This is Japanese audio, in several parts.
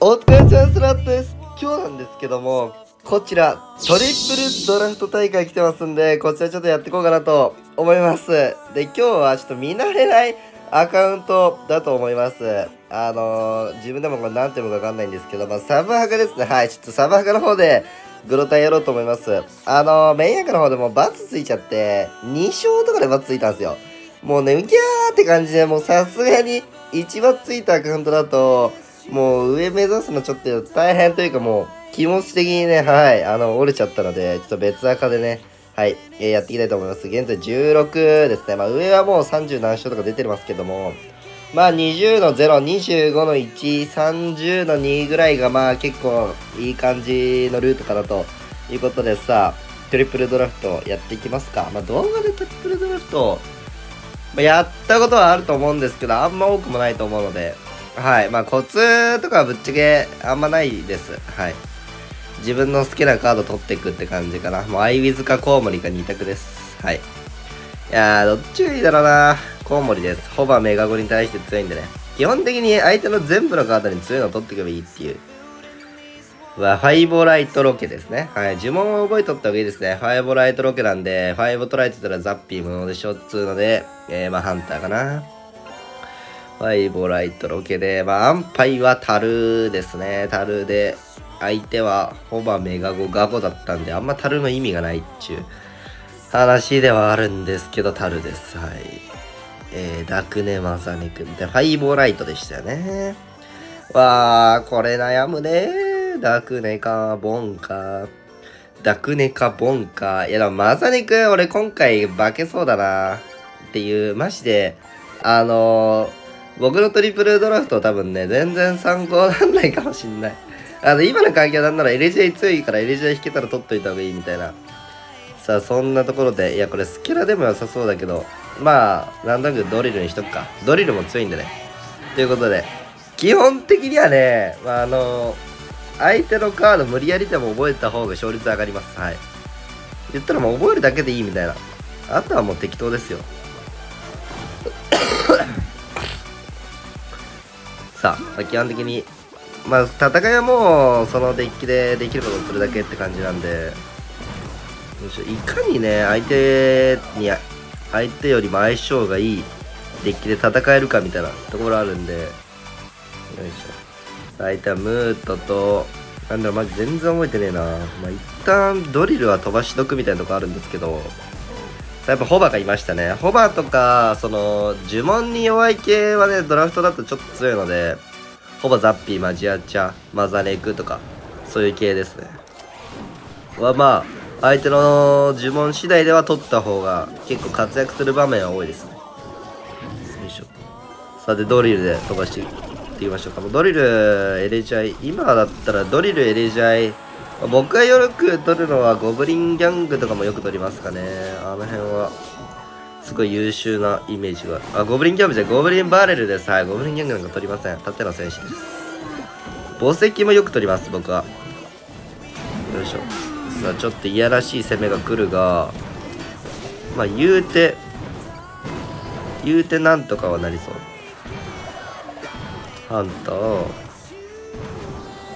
お疲れチャンスラットです。今日なんですけども、こちら、トリプルドラフト大会来てますんで、こちらちょっとやっていこうかなと思います。で、今日はちょっと見慣れないアカウントだと思います。あのー、自分でもこれ何ていうのかわかんないんですけど、まあ、サブハカですね。はい、ちょっとサブハカの方で、グロタイやろうと思います。あのー、メインアカの方でもバツついちゃって、2勝とかでバツついたんですよ。もうね、うぎゃーって感じで、もうさすがに1バツついたアカウントだと、もう上目指すのちょっと大変というかもう気持ち的にね、はい、あの、折れちゃったので、ちょっと別赤でね、はい、えー、やっていきたいと思います。現在16ですね。まあ上はもう30何勝とか出てますけども、まあ20の0、25の1、30の2ぐらいがまあ結構いい感じのルートかなということでさ、トリプルドラフトやっていきますか。まあ動画でトリプルドラフト、まあ、やったことはあると思うんですけど、あんま多くもないと思うので、はい。まあ、コツとかぶっちゃけあんまないです。はい。自分の好きなカード取っていくって感じかな。もう、アイウィズかコウモリか2択です。はい。いやー、どっちがいいだろうな。コウモリです。ホバメガゴに対して強いんでね。基本的に相手の全部のカードに強いのを取っていけばいいっていう。は、ファイボライトロケですね。はい。呪文を覚えとった方がいいですね。ファイボライトロケなんで、ファイボトライトたらザッピー無能でしょっつうので、えー、まあ、ハンターかな。ファイボライトロケで、まあ、安牌はタルですね。タルで、相手はホバメガゴガゴだったんで、あんまタルの意味がないっちゅう話ではあるんですけど、タルです。はい。えー、ダクネマザネ君で、ファイボライトでしたよね。わー、これ悩むねダクネか、ボンか。ダクネか、ボンか。いや、でもマザネ君、俺今回化けそうだな。っていう、マジで、あのー僕のトリプルドラフトは多分ね、全然参考なんないかもしんない。あの、今の環境なんなら LJ 強いから LJ 引けたら取っといた方がいいみたいな。さあ、そんなところで、いや、これスキラでも良さそうだけど、まあ、なんとなくドリルにしとくか。ドリルも強いんでね。ということで、基本的にはね、まあ、あの相手のカード無理やりでも覚えた方が勝率上がります。はい。言ったらもう覚えるだけでいいみたいな。あとはもう適当ですよ。さあ、基本的に、まあ、戦いはもう、そのデッキでできることをするだけって感じなんで、いかにね、相手に、相手よりも相性がいいデッキで戦えるかみたいなところあるんで、よいしょ。相手はムートと、なんだろう、マジ全然覚えてねえな。まあ、一旦ドリルは飛ばしとくみたいなとこあるんですけど、やっぱホバがいましたね。ホバとか、その、呪文に弱い系はね、ドラフトだとちょっと強いので、ホバ、ザッピー、マジアチャ、マザレクとか、そういう系ですね。はまあ、相手の呪文次第では取った方が結構活躍する場面は多いですね。よいしょ。さて、ドリルで飛ばしていってみましょうか。ドリル、エレジャイ、今だったらドリル、エレジャイ、僕がよく撮るのはゴブリンギャングとかもよく撮りますかね。あの辺は、すごい優秀なイメージが。あ、ゴブリンギャングじゃゴブリンバーレルです。はい、ゴブリンギャングなんか撮りません。縦の選手です。宝石もよく撮ります、僕は。よいしょ。さあ、ちょっといやらしい攻めが来るが、まあ、言うて、言うてなんとかはなりそう。ハンター。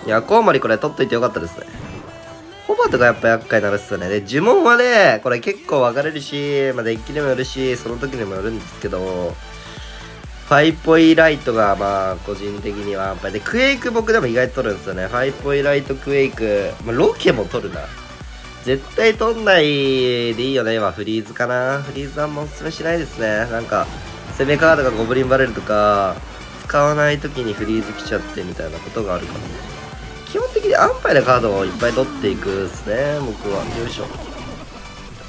いや、コウモリこれ取っといてよかったですね。とかやっぱ厄介なるっすよね。で、呪文はね、これ結構分かれるし、まあ、デッキにもよるし、その時にもよるんですけど、ファイポイライトが、まあ、個人的には、やっぱり、で、クエイク僕でも意外と取るんですよね。ファイポイライト、クエイク、まあ、ロケも取るな。絶対取んないでいいよね、今、フリーズかな。フリーズはもうおすすめしないですね。なんか、攻めカードがゴブリンバレルとか、使わない時にフリーズ来ちゃってみたいなことがあるかも。基本的に安牌なカードをいっぱい取っていくですね僕は。よいしょ。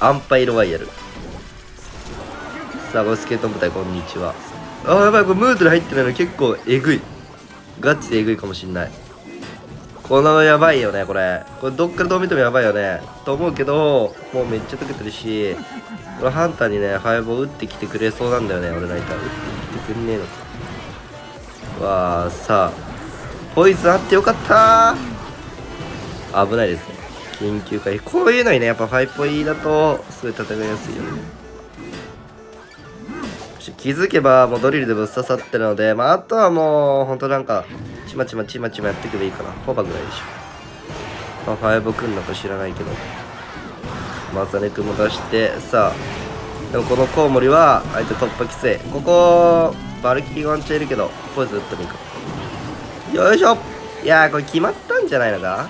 安牌ロワイヤル。さあゴスケート部隊こんにちは。あやばいこれムードに入ってないの結構えぐい。ガチでえぐいかもしんない。このやばいよねこれ。これどっからどう見てもやばいよね。と思うけどもうめっちゃ溶けてるしこれハンターにねハイボー打ってきてくれそうなんだよね俺のいたら打ってきてくんねえのか。わあさあ。ポイズあってよかった危ないですね緊急回こういうのにねやっぱファイポイだとすごい戦いやすいよね気づけばもうドリルでぶっ刺さってるので、まあ、あとはもう、ほんとなんか、ちまちまちまちまやっていけばいいかな。フォバぐらいでしょ。まあ、ファイブくんのか知らないけど。マサネ君も出して、さあ、でもこのコウモリは、相手突破きつい。ここ、バルキリーワンチャンいるけど、ポイズ打ってもいいか。よいしょいやー、これ決まったんじゃないのか？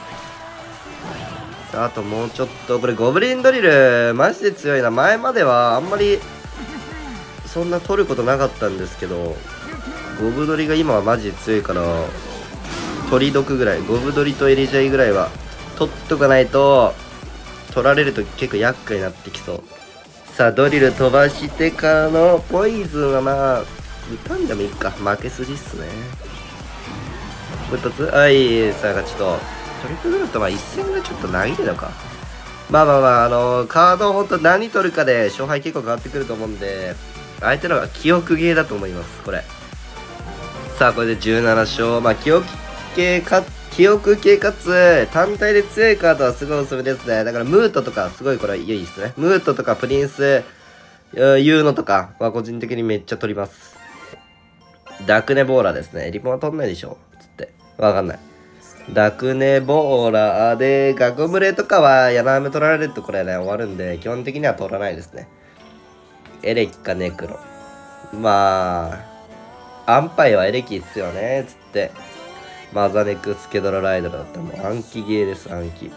さあ、あともうちょっと、これゴブリンドリル、マジで強いな。前まではあんまり、そんな取ることなかったんですけど、ゴブドリが今はマジで強いから、鳥毒ぐらい、ゴブドリとエリジャイぐらいは取っとかないと、取られると結構厄介になってきそう。さあ、ドリル飛ばしてからのポイズンはまあ、打たんでもいいか。負け筋っすね。一つはい、さあ、ちょっと、トリプルルート、まあ一戦がちょっと投げるのか。まあまあまあ、あのー、カードを本当何取るかで勝敗結構変わってくると思うんで、相手の方が記憶ゲーだと思います、これ。さあ、これで17勝。まあ、記憶系か、記憶系かつ、単体で強いカードはすごいおすすめですね。だから、ムートとか、すごいこれ、いいですね。ムートとか、プリンス、ユーノとかは個人的にめっちゃ取ります。ダクネボーラですね。リポンは取んないでしょつって。わかんない。ダクネボーラーで、ガゴムレとかは柳雨取られるとこれね、終わるんで、基本的には取らないですね。エレキかネクロ。まあ、アンパイはエレキっすよね、つって。マザネクスケドラライドラだったらもう暗記ゲーです、暗記。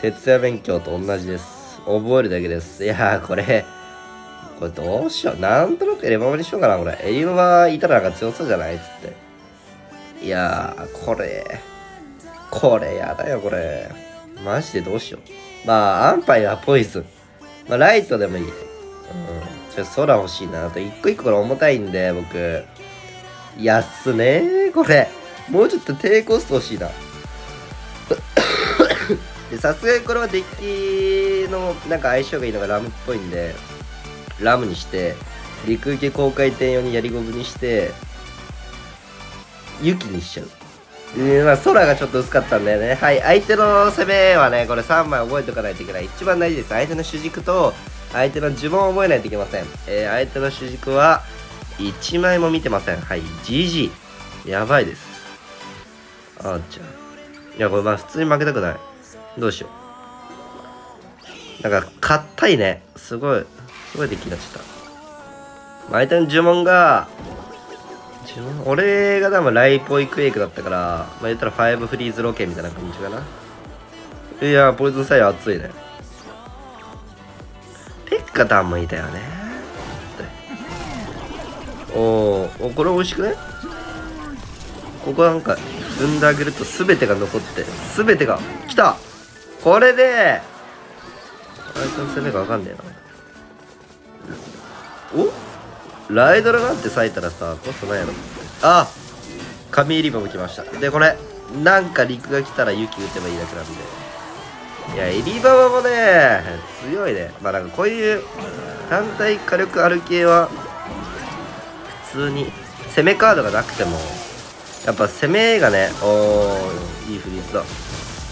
徹夜勉強と同じです。覚えるだけです。いやー、これ、これどうしよう。なんとなくエレバマにしようかな、これ。エリノバいたらなんか強そうじゃない？つって。いやー、これ、これやだよ、これ。マジでどうしよう。まあ、アンパイはポイズン。まあ、ライトでもいい。うん。ちょ空欲しいな。あと一個一個これ重たいんで、僕。安ねー、これ。もうちょっと低コスト欲しいな。さすがにこれはデッキのなんか相性がいいのがラムっぽいんで、ラムにして、陸受け高回転用にやりゴブにして、雪にしちゃう。うん、まあ、空がちょっと薄かったんだよね。はい、相手の攻めはね、これ3枚覚えておかないといけない。一番大事です。相手の主軸と、相手の呪文を覚えないといけません。えー、相手の主軸は、1枚も見てません。はい、GG。やばいです。あーちゃん。いや、これまあ普通に負けたくない。どうしよう。なんか、硬いね。すごい、すごいデッキになっちゃった。相手の呪文が、俺が多分ライポイクエイクだったから、まあ言ったら5フリーズロケみたいな感じかな。いやポイズンサイヤ熱いね。ペッ。カタンもいたよね。おおこれ美味しくねここなんか踏んであげると全てが残って全てが来た！これで相手の攻めがわかんねえな。お？ライドラなんて咲いたらさコストないやろあ紙入り場も来ましたでこれなんか陸が来たら雪打てばいいだけなんでいや、エリババもね、強いね。まあなんかこういう単体火力ある系は、普通に攻めカードがなくても、やっぱ攻めがね、おー、いいフリーズだ。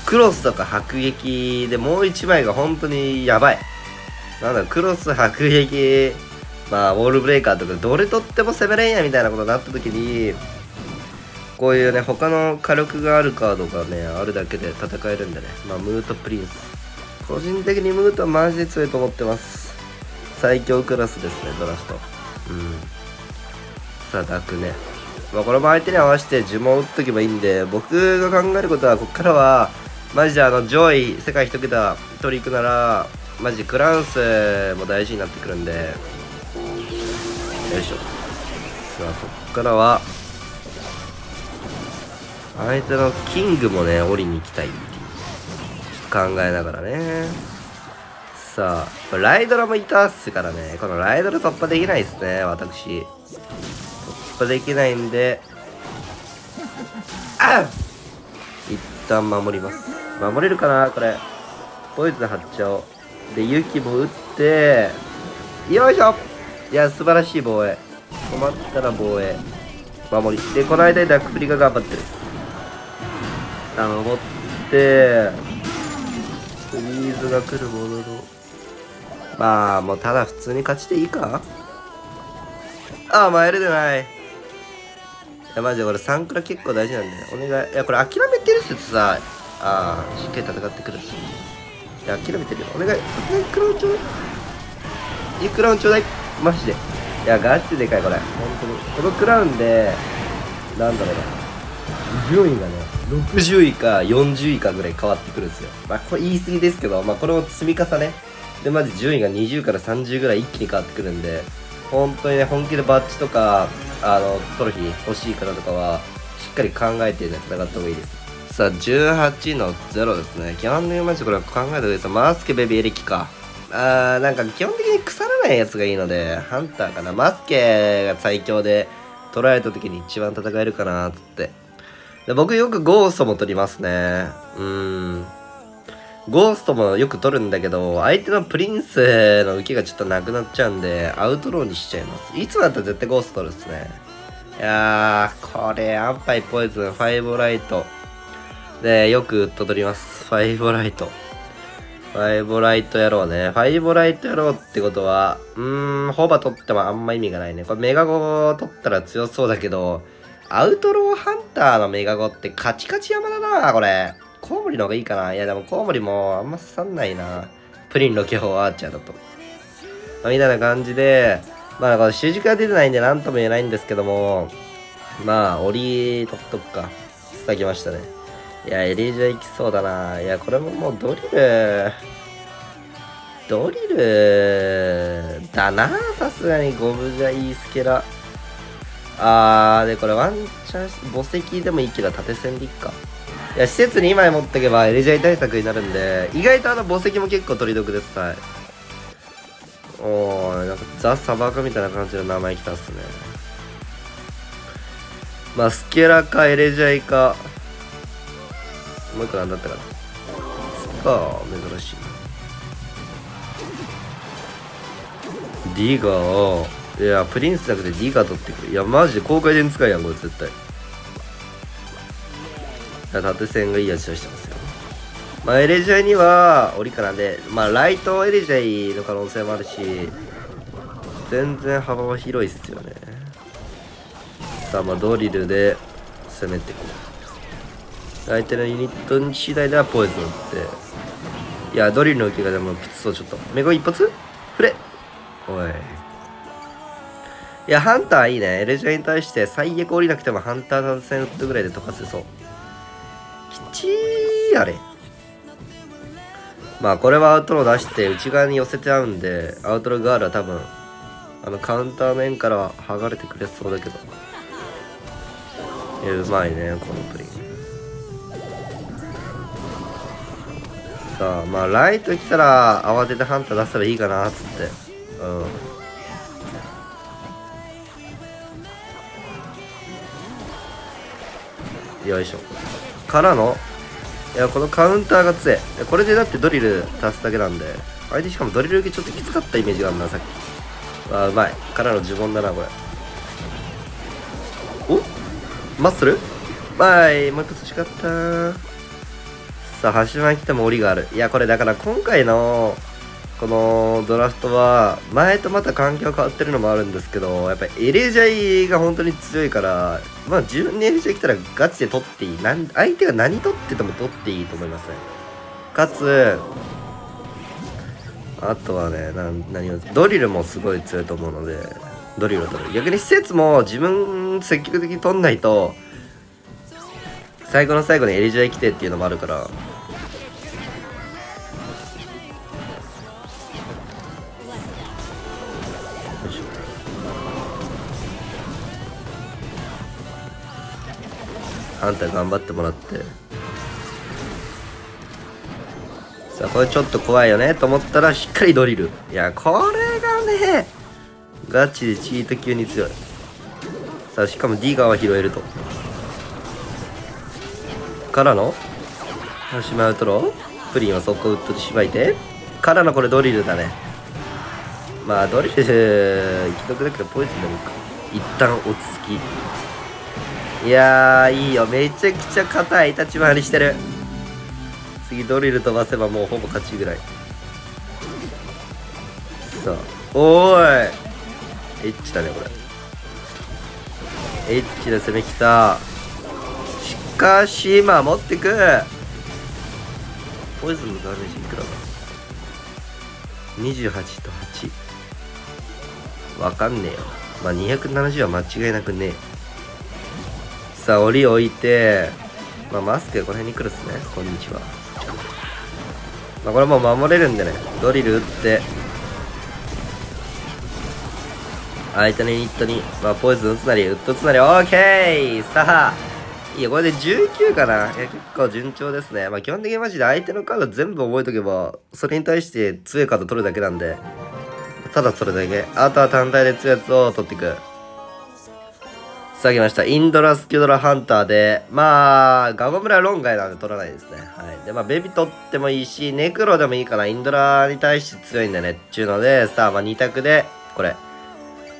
クロスとか迫撃でもう1枚が本当にやばい。なんだクロス迫撃、まあ、ウォールブレイカーとかどれとっても攻めれんやみたいなことになった時に、こういうね、他の火力があるカードがね、あるだけで戦えるんでね。まあ、ムートプリンス。個人的にムートはマジで強いと思ってます。最強クラスですね、ドラフト。うん。さあ、ダクね。まあ、これも相手に合わせて呪文打っとけばいいんで、僕が考えることは、こっからは、マジであの、上位、世界一桁取り行くなら、マジクランスも大事になってくるんで、よいしょ。さあ、こっからは、相手のキングもね、降りに行きたいっていう。考えながらね。さあ、ライドラもいたっすからね。このライドラ突破できないっすね、私。突破できないんで、あっ一旦守ります。守れるかなこれ。ポイズン貼っちゃおう。で、ユキも打って、よいしょいや、素晴らしい防衛。困ったら防衛。守り。で、この間にダックプリが頑張ってる。あの、持って、フリーズが来るものの、まあ、もうただ普通に勝ちでいいか。ああ参るでない。いやマジでこれサンクラ結構大事なんだよ。お願い。いやこれ諦めてるってさああしっかり戦ってくるいや諦めてるよ。お願い。お願いクラウンちょうだい。いいクラウンちょうだい。マジで。いやガチでかいこれ。本当に。このクラウンでなんだろうな。順位がね60位か40位かぐらい変わってくるんですよ。まあこれ言い過ぎですけどまあこれも積み重ね。でマジ順位が20から30ぐらい一気に変わってくるんで本当にね本気でバッジとかあのトロフィー欲しい方とかはしっかり考えてね戦った方がいいです。さあ18の0ですね。基本的にマジこれは考えたです。マスケベビーエレキかあーなんか基本的に腐らないやつがいいのでハンターかなマスケが最強で取られた時に一番戦えるかなーってで僕よくゴーストも取りますねうんゴーストもよく取るんだけど、相手のプリンスの受けがちょっとなくなっちゃうんで、アウトローにしちゃいます。いつもだったら絶対ゴースト取るっすね。いやー、これ、アンパイポイズン、ファイブライト。で、よくウッド取ります。ファイブライト。ファイブライトやろうね。ファイブライトやろうってことは、うーん、ホバ取ってもあんま意味がないね。これメガゴ取ったら強そうだけど、アウトローハンターのメガゴってカチカチ山だな、これ。コウモリの方がいいかないやでもコウモリもあんま刺さんないな。プリンの巨峰アーチャーだと。まあ、みたいな感じで、まあこれ主軸が出てないんで何とも言えないんですけども、まあ、折り取っとくか。つきましたね。いや、エリージャ行きそうだな。いや、これももうドリル、ドリルだな。さすがにゴブジャイースケラ。あー、で、これワンチャン、墓石でもいいけど縦線でいっか。いや施設に2枚持ってけばエリジャイ対策になるんで意外とあの墓石も結構取り得ですはいおーなんかザ・砂漠みたいな感じの名前来たっすねまあスケラかエレジャイかもう一個なんだったかな？スカー珍しい。ディガー。いやプリンスじゃなくてディガー取ってくる。いやマジで公開伝使いやんこれ絶対。縦線がいい味をしてますよ。まあエレジャイには折りかなんでまあライトエレジャイの可能性もあるし全然幅は広いっすよね。さあまあドリルで攻めていこう。相手のユニット次第ではポイズンって。いやドリルの受けがでもきつそうちょっと。メゴ一発？フレ！おい。いやハンターいいね。エレジャに対して最悪降りなくてもハンター戦打ったぐらいで溶かせそう。きちーあれ。まあこれはアウトロー出して内側に寄せて合うんでアウトローガールは多分あのカウンター面からは剥がれてくれそうだけど。うまいねこのプリン。さまあライト来たら慌ててハンター出せばいいかなっつって。うん。よいしょ。からのいやこのカウンターが強い。これでだってドリル足すだけなんで相手しかもドリル受けちょっときつかったイメージがあるなさっき。あうまい。からの呪文だなこれ。おマッスルバイもう一つ欲しかったさあ端ま来ても檻がある。いやこれだから今回のこのドラフトは前とまた環境変わってるのもあるんですけどやっぱエレジャイが本当に強いからまあ自分にエレジャイ来たらガチで取っていい。なん相手が何取ってても取っていいと思いますね。かつあとはねな何をドリルもすごい強いと思うのでドリルを取る。逆に施設も自分積極的に取んないと最後の最後にエレジャイ来てっていうのもあるからあんた頑張ってもらって。さあこれちょっと怖いよねと思ったらしっかりドリル。いやこれがねガチでチート級に強い。さあしかも D 側は拾えると。からの？しまうとろ？プリンは速攻打っとしばいて。からのこれドリルだね。まあドリル行き得だけどポイズンでもいいか。一旦落ち着き。いやーいいよ。めちゃくちゃ硬い立ち回りしてる。次ドリル飛ばせばもうほぼ勝ちぐらい。さあおーい。エッチだねこれ。エッチな攻めきた。しかし守ってく。ポイズンのダメージいくらだ？28と8わかんねえよ。まあ270は間違いなくねえ。さあ檻置いてまあマスクこの辺に来るっすね。こんにちは。まあこれもう守れるんでね。ドリル打って相手のユニットに、まあ、ポイズン打つなり、ウッド打つなり、オーケー!さあ、いや、これで19かな。いや、結構順調ですね。まあ、基本的にマジで相手のカード全部覚えとけば、それに対して強いカード取るだけなんで、ただそれだけ。あとは単体で強いやつを取っていく。さあ来ました。インドラスキュドラハンターで、まあ、ガゴムラ論外なんで取らないですね。はい。で、まあ、ベビ取ってもいいし、ネクロでもいいかな。インドラに対して強いんだね。っちゅうので、さあ、まあ、2択で、これ。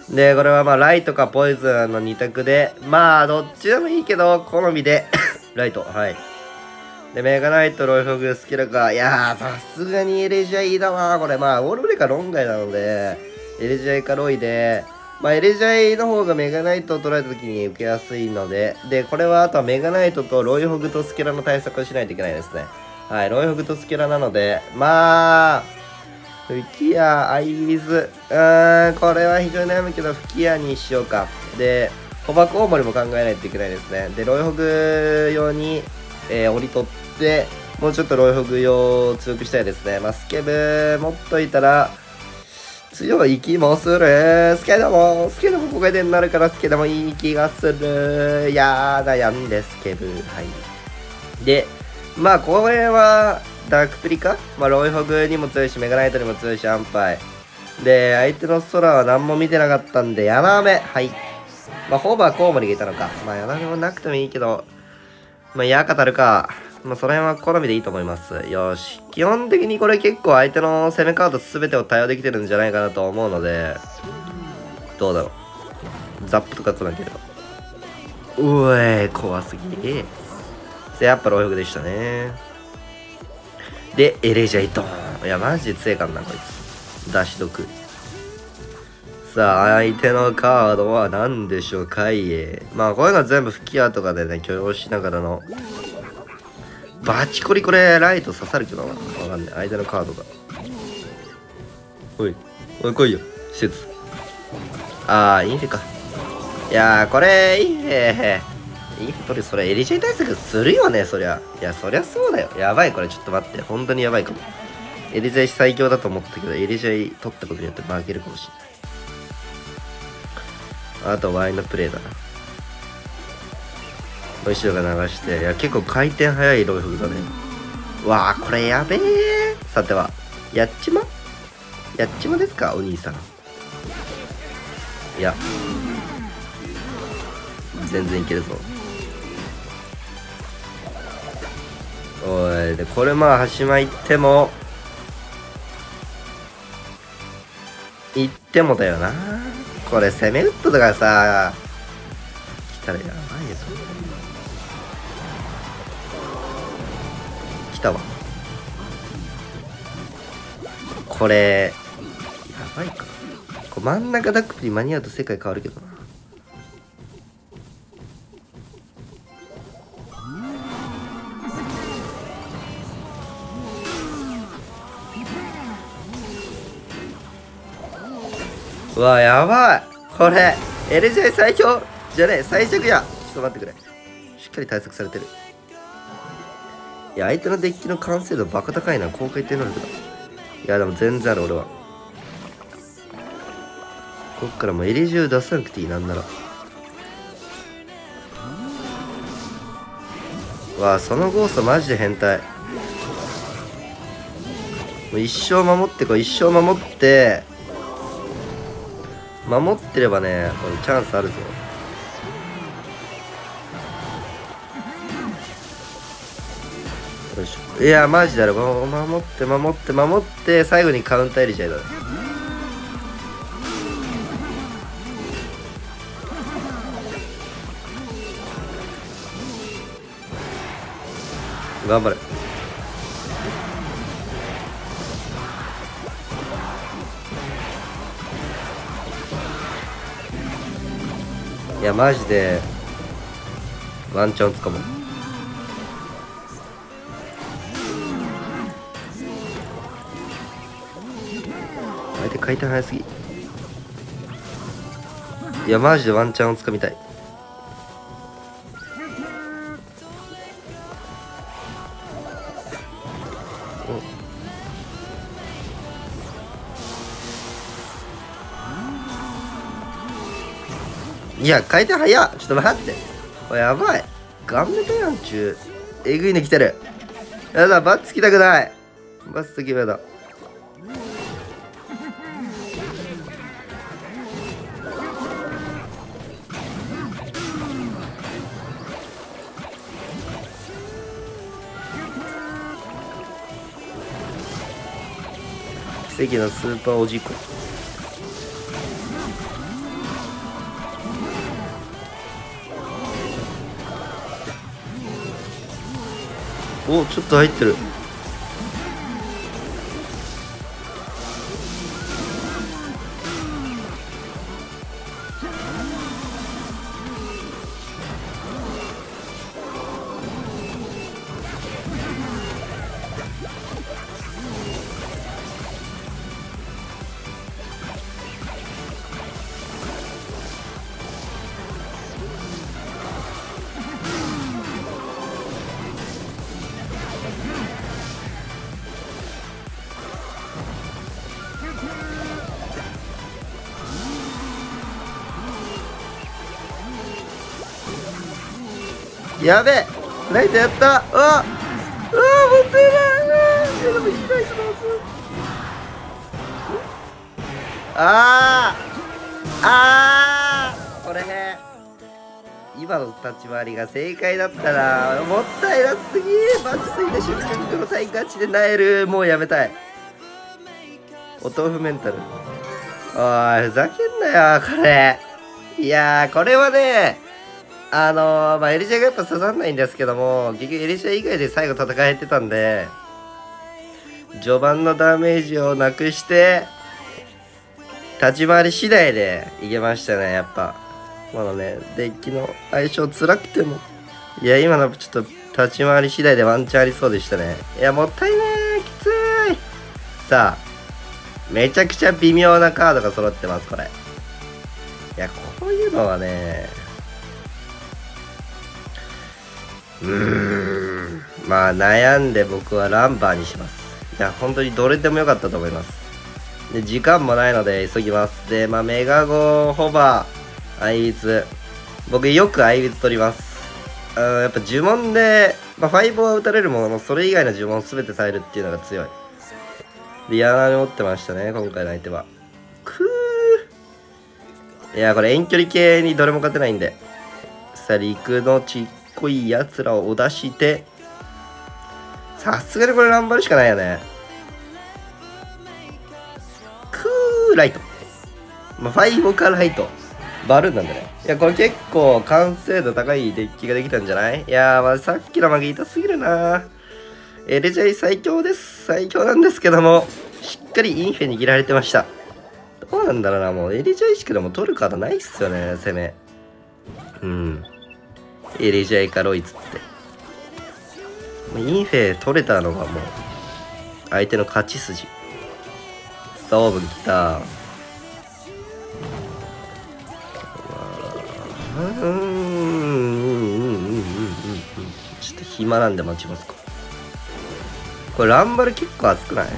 で、これはまあ、ライトかポイズンの2択で、まあ、どっちでもいいけど、好みで ライト、はい。で、メガナイト、ロイフォグ、スキルか。いやー、さすがにエレジャイだわこれ、まあ、オールブレイカー論外なので、エレジャイかロイで、まあ、エレジャイの方がメガナイトを捉えた時に受けやすいので、で、これはあとはメガナイトとロイホグとスキラの対策をしないといけないですね。はい、ロイホグとスキラなので、まあ、吹き矢、アイビズ。うーん、これは非常に悩むけど、吹き矢にしようか。で、捕獲大盛りも考えないといけないですね。で、ロイホグ用に、えー、折り取って、もうちょっとロイホグ用を強くしたいですね。まあ、スケブ持っといたら、強い気もする。スケドも、スケドもここでになるから、スケドもいい気がする。やだ、やんで、スケブ。はい。で、まあ、これは、ダークプリかまあ、ロイホグにも強いし、メガナイトにも強いし、アンパイ。で、相手の空は何も見てなかったんで、ヤナメ。はい。まあ、ホーバーコウモリがいたのか。まあ、ヤナメもなくてもいいけど、まあ、ヤカタルか。まあ、その辺は好みでいいと思います。よし。基本的にこれ結構相手の攻めカード全てを対応できてるんじゃないかなと思うので、どうだろう。ザップとか来なければ。うえ怖すぎ。やっぱロイホグでしたね。で、エレジャイドン。いや、マジで強いからな、こいつ。出し毒。さあ、相手のカードは何でしょうかいえ。まあ、こういうのは全部吹き矢とかでね、許容しながらの。バチコリこれ、ライト刺さるけどな。わかんない。相手のカードが。おい。おい、来いよ。施設。ああ、いいねか。いやー、これ、いいね。いい取りそれエリジェ対策するよねそりゃいやそりゃそうだよやばいこれちょっと待って本当にやばいかもエリジェイ最強だと思ったけどエリジェイ取ったことによって負けるかもしれないあとワインのプレイだな後ろが流していや結構回転速いロイフグだね。わあこれやべえ。さてはやっちま？やっちまですかお兄さん。いや。全然いけるぞ。おいでこれまあ端島行っても行ってもだよな。これ攻めウッドとかさ来たらやばいよ。来たわ。これやばいか。こ真ん中ダックプリ間に合うと世界変わるけどな。うわやばい。これ LJ 最強？じゃねえ最弱や。ちょっと待ってくれ。しっかり対策されてる。いや相手のデッキの完成度バカ高いな高回転能力だいやでも全然ある俺は。こっからもうエリジュ出さなくていいなんなら。わあそのゴーストマジで変態。もう一生守ってこう一生守って。守ってればねこれチャンスあるぞ。いやマジだろ。守って守って守って最後にカウンター入れちゃいだ頑張れ。いやマジでワンチャンつかもう相手回転早すぎ。いやマジでワンチャンをつかみたい。いや回転早っちょっと待って。これやばい。ガンメタやんちゅうえぐいの来てる。やだバッつきたくない。バツつきめだ。奇跡のスーパーおじこ。おちょっと入ってる。やべえ。ライトやった。うわ。うわもったいな。いでもいいライトあー。あー。これね。今の立ち回りが正解だったらもったいなすぎバチついた瞬間にこのタイガチでなえる。もうやめたい。お豆腐メンタル。おいふざけんなよこれ。いやこれはねあのー、まあ、エリシャがやっぱ刺さんないんですけども、結局エリシャ以外で最後戦えてたんで、序盤のダメージをなくして、立ち回り次第でいけましたね、やっぱ。まだね、デッキの相性辛くても。いや、今のちょっと立ち回り次第でワンチャンありそうでしたね。いや、もったいねー、きつい。さあ、めちゃくちゃ微妙なカードが揃ってます、これ。いや、こういうのはね、うん。まあ悩んで僕はランバーにします。いや本当にどれでもよかったと思います。で時間もないので急ぎます。でまあメガゴホバーアイビツ僕よくアイビツ取ります。あやっぱ呪文で、まあ、ファイボは打たれるもののそれ以外の呪文全てされるっていうのが強い。で柳に持ってましたね今回の相手は。くー。いやこれ遠距離系にどれも勝てないんで。さあ陸のちこいいやつらを出してさすがにこれ頑張るしかないよね。クーライト。まあ、ファイボカライト。バルーンなんだね。いやこれ結構完成度高いデッキができたんじゃない？いやーまあさっきの負け痛すぎるな。エレジャイ最強です。最強なんですけどもしっかりインフェ握られてました。どうなんだろうなもうエレジャイ式でも取るカードないっすよね攻め。うん。エレジャイカロイツって。インフェ取れたのがもう相手の勝ち筋。スターブ来た。うんうんうんうんうんうんちょっと暇なんで待ちますか。これランバル結構熱くない？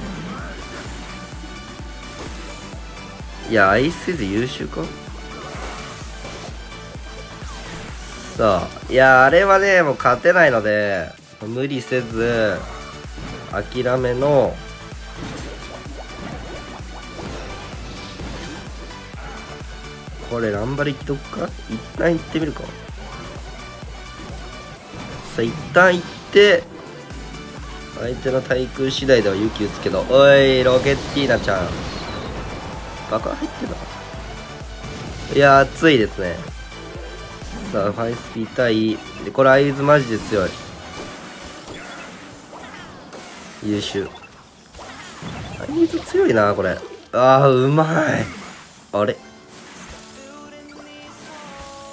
いやアイスイズ優秀か？さあいやあれはねもう勝てないので無理せず諦めのこれランバルいっとくか？一旦行ってみるか。さあ一旦行って相手の対空次第では勇気打つけどおいロケッティーナちゃん。爆破入ってたいや熱いですね。さあファイスピー対でこれアイズマジで強い。優秀。アイズ強いなこれ。ああうまい。あれ。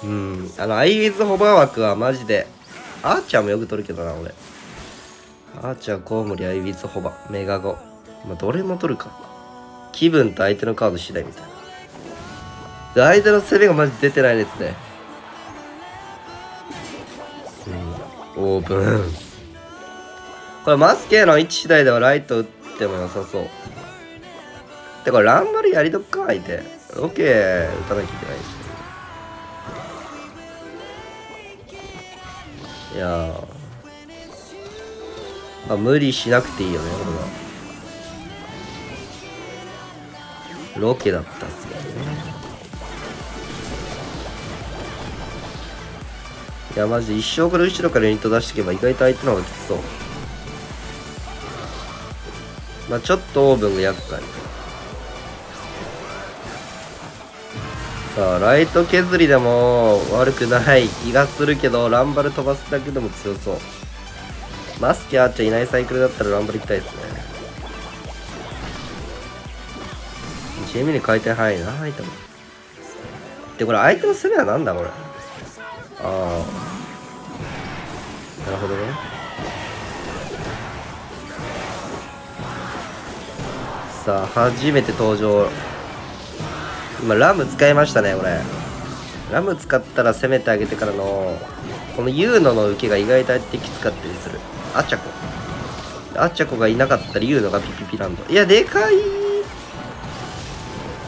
うん。あのアイウィズホバー枠はマジでアーチャーもよく取るけどな俺。アーチャーコウモリアイウィズホバメガゴ。まあどれも取るか。気分と相手のカード次第みたいな。相手の攻めがマジ出てないですね。オープン。これマスケの位置次第ではライト打っても良さそう。でこれランバルやりどっか相手。オッケー打たなきゃいけないですいやあ無理しなくていいよねこれは。ロケだったっすね。いやマジ一生これ後ろからユニット出していけば意外と相手の方がきつそう。まあちょっとオーブンが厄介。さあライト削りでも悪くない気がするけどランバル飛ばすだけでも強そう。マスキアーチャーいないサイクルだったらランバル行きたいですね。地味に回転早いな相手もでこれ相手の攻めは何だこれ。ああなるほどね。さあ初めて登場。今ラム使いましたねこれ。ラム使ったら攻めてあげてからのこのユーノの受けが意外とあってきつかったりする。アチャコ。アチャコがいなかったらユーノがピピピランド。いやでかい。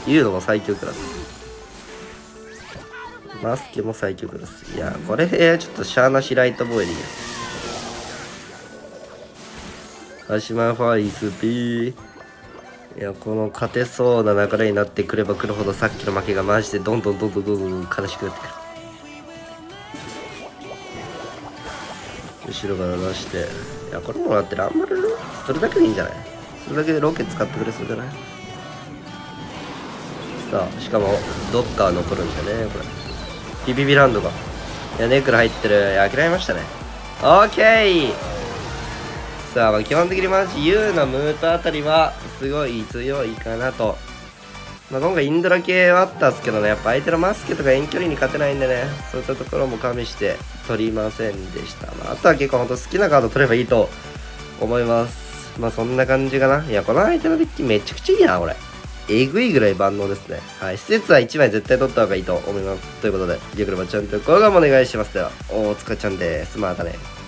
ユーノも最強クラス。マスケも最強クラス。いやこれちょっとシャーナシライトボーイでいいや鹿島ファイスピー。いやこの勝てそうな流れになってくればくるほどさっきの負けがマジでどんどんどんどんどんどん悲しくなってくる。後ろから出して。いやこれもだってランバルそれだけでいいんじゃない？それだけでロケ使ってくれそうじゃない？さあしかもドッカー残るんだねこれ。ビビビランドがいやネクラ入ってるいや諦めましたねオッケーさあ、まあ、基本的にマジ U のムートあたりはすごい強いかなと。まあ、今回インドラ系はあったんですけどね、やっぱ相手のマスケとか遠距離に勝てないんでね、そういったところも加味して取りませんでした。まあ、あとは結構ほんと好きなカード取ればいいと思います。まあそんな感じかな。いや、この相手のデッキめちゃくちゃいいな、これ。えぐいぐらい万能ですね。はい。施設は1枚絶対取った方がいいと思います。ということで、ビデオクラブチャンネル登録もお願いします。では、大塚ちゃんです。またね。